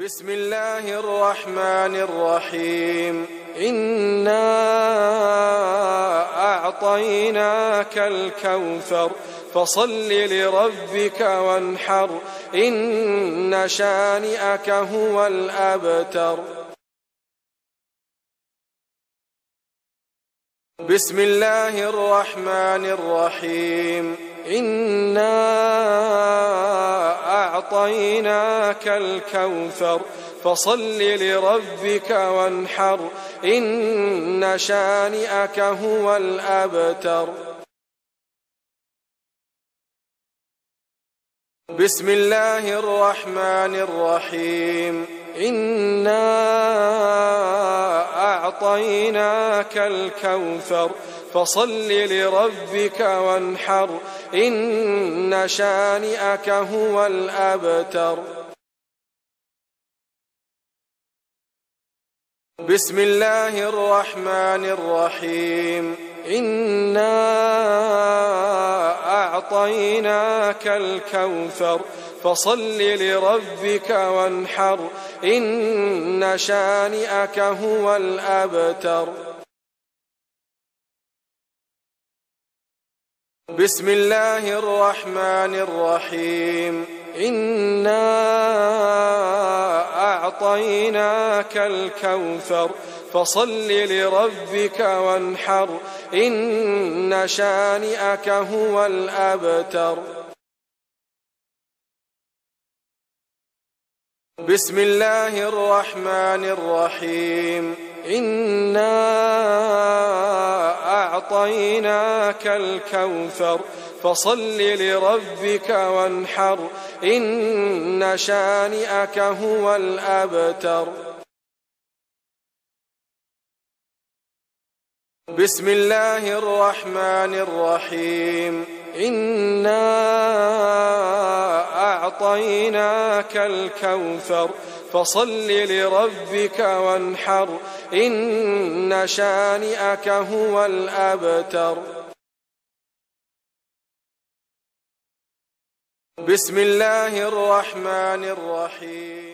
بسم الله الرحمن الرحيم. إنا أعطيناك الكوثر. فصل لربك وانحر. إن شانئك هو الأبتر. بسم الله الرحمن الرحيم. إنا أعطيناك الكوثر. فصل لربك وانحر. إن شانئك هو الأبتر. بسم الله الرحمن الرحيم. إنا أعطيناك الكوثر فصل لربك وانحر إن شانئك هو الأبتر. بسم الله الرحمن الرحيم. إنا أعطيناك الكوثر فصل لربك وانحر إن شانئك هو الأبتر بسم الله الرحمن الرحيم إنا أعطيناك الكوثر فصل لربك وانحر إن شانئك هو الأبتر. بسم الله الرحمن الرحيم. إنا أعطيناك الكوثر فصل لربك وانحر إن شانئك هو الأبتر. بسم الله الرحمن الرحيم. إنا أعطيناك الكوثر فصل لربك وانحر إن شانئك هو الأبتر. بسم الله الرحمن الرحيم.